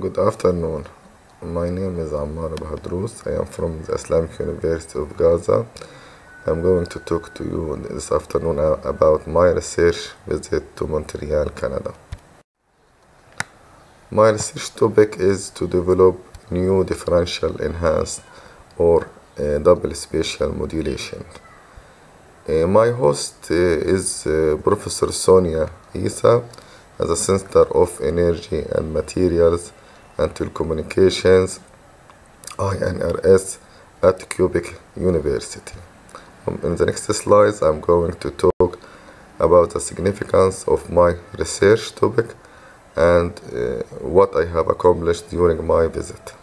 Good afternoon. My name is Ammar Abu Hudros. I am from the Islamic University of Gaza. I'm going to talk to you this afternoon about my research visit to Montreal, Canada. My research topic is to develop new differential enhanced or uh, double spatial modulation. Uh, my host uh, is uh, Professor Sonia Aïssa at the Center of Energy and Materials and Telecommunications INRS at Quebec University. Um, in the next slides, I'm going to talk about the significance of my research topic and uh, what I have accomplished during my visit.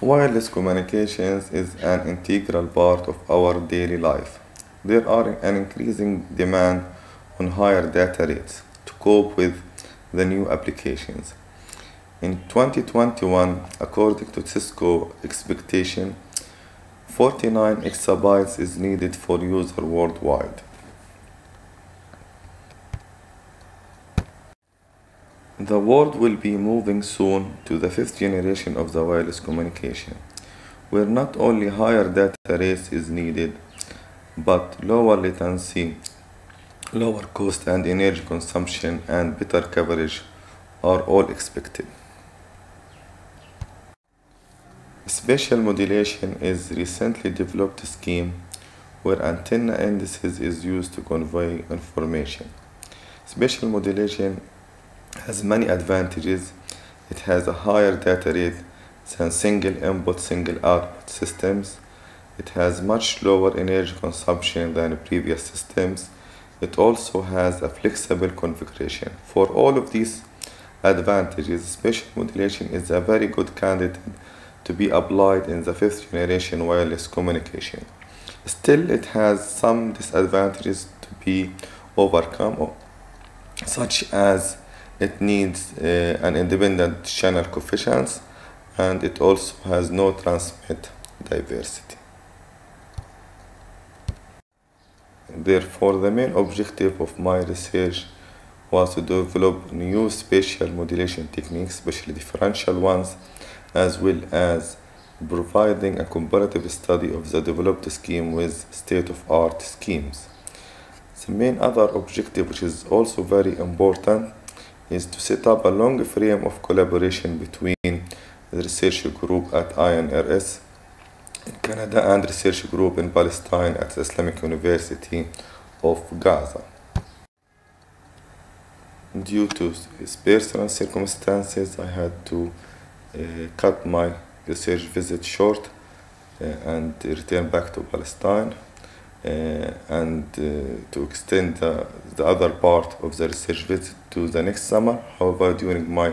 Wireless communications is an integral part of our daily life. There are an increasing demand on higher data rates to cope with the new applications. In 2021, according to Cisco expectation, 49 exabytes is needed for user worldwide. The world will be moving soon to the fifth generation of the wireless communication, where not only higher data rates is needed, but lower latency, lower cost and energy consumption, and better coverage are all expected. Spatial modulation is recently developed scheme where antenna indices is used to convey information. Spatial modulation has many advantages. It has a higher data rate than single input, single output systems. It has much lower energy consumption than previous systems. It also has a flexible configuration. For all of these advantages, spatial modulation is a very good candidate to be applied in the fifth generation wireless communication. Still, it has some disadvantages to be overcome, such as it needs uh, an independent channel coefficients and it also has no transmit diversity. Therefore, the main objective of my research was to develop new spatial modulation techniques, especially differential ones, as well as providing a comparative study of the developed scheme with state-of-art schemes. The main other objective, which is also very important, is to set up a long frame of collaboration between the research group at INRS in Canada and the research group in Palestine at the Islamic University of Gaza. Due to his personal circumstances, I had to cut my research visit short uh, and return back to Palestine. Uh, and uh, to extend the, the other part of the research visit to the next summer. However, during my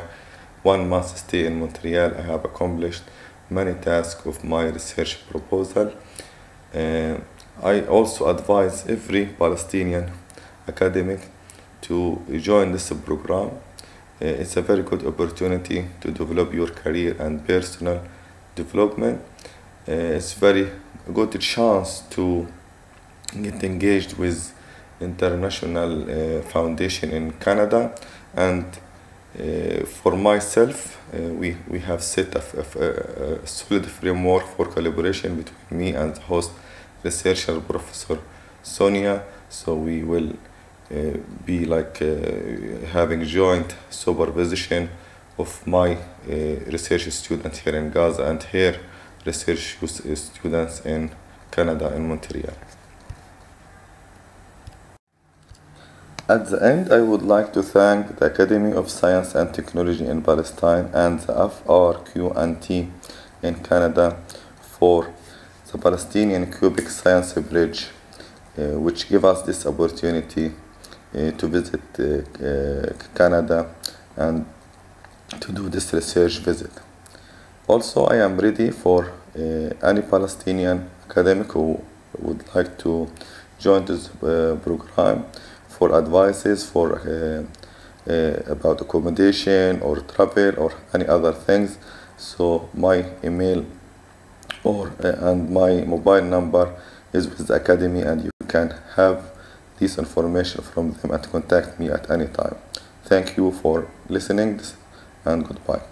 one month stay in Montreal, I have accomplished many tasks of my research proposal. Uh, I also advise every Palestinian academic to join this program. It's a very good opportunity to develop your career and personal development. it's very good chance to get engaged with international uh, foundation in Canada and uh, for myself uh, we, we have set a, a, a, solid framework for collaboration between me and host researcher professor Sonia so we will be like having joint supervision of my research students here in Gaza and her research students in Canada in Montreal. At the end, I would like to thank the Academy of Science and Technology in Palestine and the FRQNT in Canada for the Palestinian Quebec Science Bridge, uh, which gave us this opportunity uh, to visit uh, Canada and to do this research visit. Also, I am ready for any Palestinian academic who would like to join this program for advices for uh, uh, about accommodation or travel or any other things so my email or uh, and my mobile number is with the academy and you can have this information from them and contact me at any time. Thank you for listening and goodbye